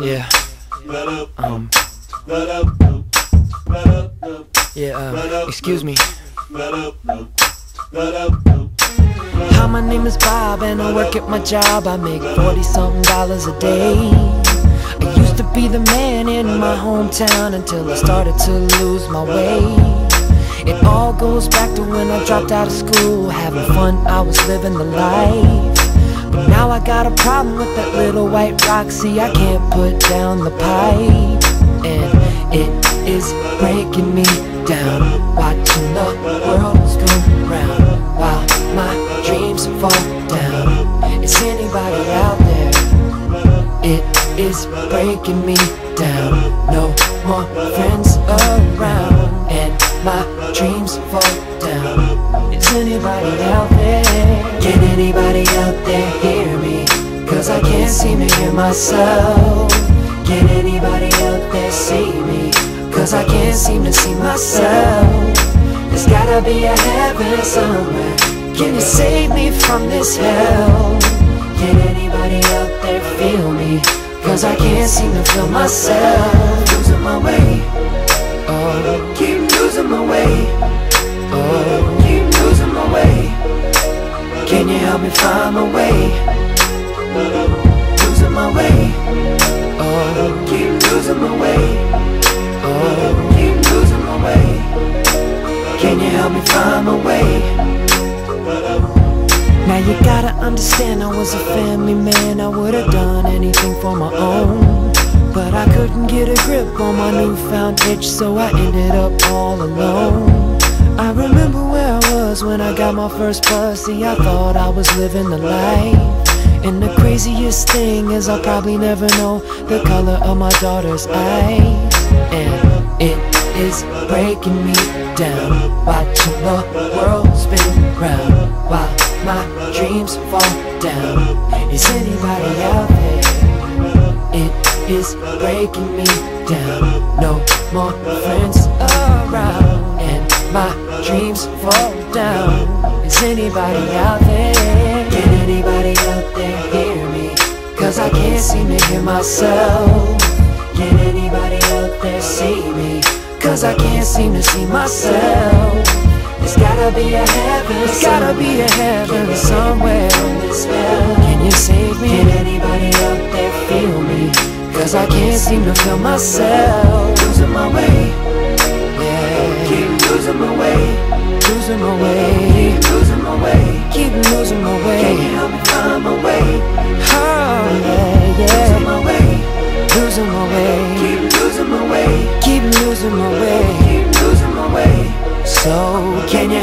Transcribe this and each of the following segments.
Yeah. Um. Yeah, excuse me. Hi, my name is Bob and I work at my job. I make 40 something dollars a day. I used to be the man in my hometown until I started to lose my way. It all goes back to when I dropped out of school. Having fun, I was living the life. Now I got a problem with that little white rock. See, I can't put down the pipe. And it is breaking me down. Watching the world spin round while my dreams fall down. Is anybody out there? It is breaking me down. No more friends around, and my dreams fall can't seem to hear myself. Can anybody out there see me? Cause I can't seem to see myself. There's gotta be a heaven somewhere. Can you save me from this hell? Can anybody out there feel me? Cause I can't seem to feel myself understand I was a family man. I would've done anything for my own. But I couldn't get a grip on my newfound itch So I ended up all alone. I remember where I was when I got my first buzz See I thought I was living the life. And the craziest thing is I'll probably never know The color of my daughter's eyes. And it is breaking me down. Watching the world spin round my dreams fall down Is anybody out there? It is breaking me down No more friends around And my dreams fall down Is anybody out there? Can anybody out there hear me? Cause I can't seem to hear myself Can anybody out there see me? Cause I can't seem to see myself there's gotta be a heaven. There's gotta be a heaven somewhere. Can you save me? Can anybody out there feel me? Cause I can't seem to feel myself. Losing my way. Yeah. Keep losing my way. Losing my way. Keep losing my way. Keep losing my way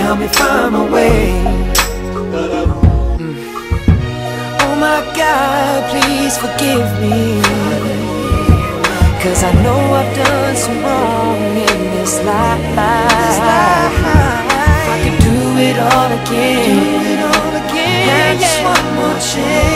help me find my way? Mm. Oh my God, please forgive me. Cause I know I've done some wrong in this life. If I could do it all again. Have just one more chance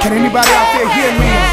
Can anybody out there hear me?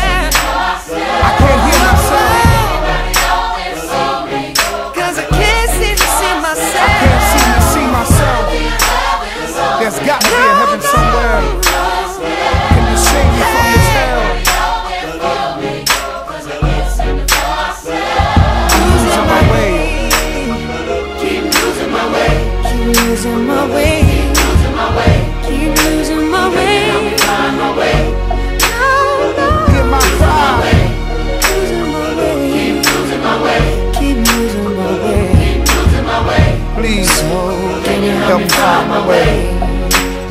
come time my way.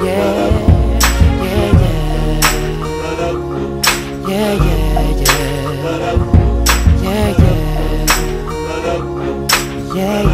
Yeah. Yeah, yeah, yeah. Yeah, yeah. Yeah, yeah.